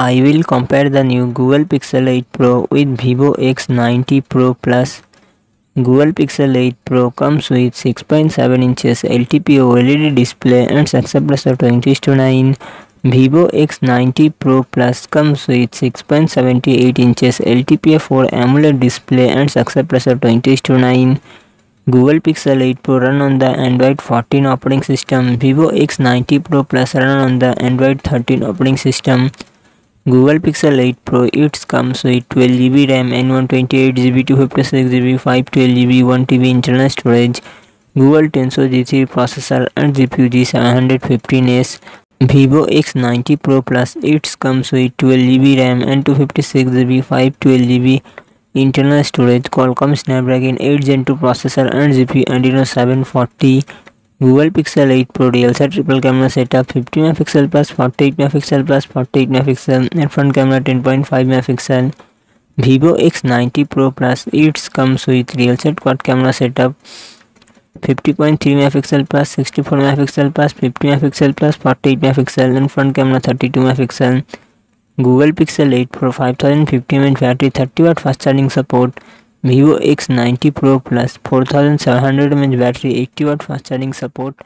I will compare the new Google Pixel 8 Pro with Vivo X90 Pro Plus. Google Pixel 8 Pro comes with 6.7 inches LTPO OLED display and success ratio 20 9. Vivo X90 Pro Plus comes with 6.78 inches LTPO4 AMOLED display and success ratio 20 9. Google Pixel 8 Pro run on the Android 14 operating system. Vivo X90 Pro Plus run on the Android 13 operating system. Google Pixel 8 Pro it comes with 12GB RAM and 128GB 256GB 512GB 1TB internal storage. Google Tensor G3 processor and GPU G715S. Vivo X90 Pro Plus it comes with 12GB RAM and 256GB 512GB internal storage Qualcomm Snapdragon 8 Gen 2 processor and GPU Adreno 740 Google Pixel 8 pro the triple camera setup 50 megapixel plus 48 megapixel plus 48 megapixel and front camera 10.5 megapixel Vivo X ninety pro plus it's comes with real set quad camera setup 50.3 megapixel plus 64 megapixel plus 50 megapixel plus 48 megapixel and front camera 32 megapixel Google Pixel 8 pro 5050 M battery 30 watt fast charging support Vivo X ninety pro plus four thousand seven hundred M H battery eighty watt fast charging support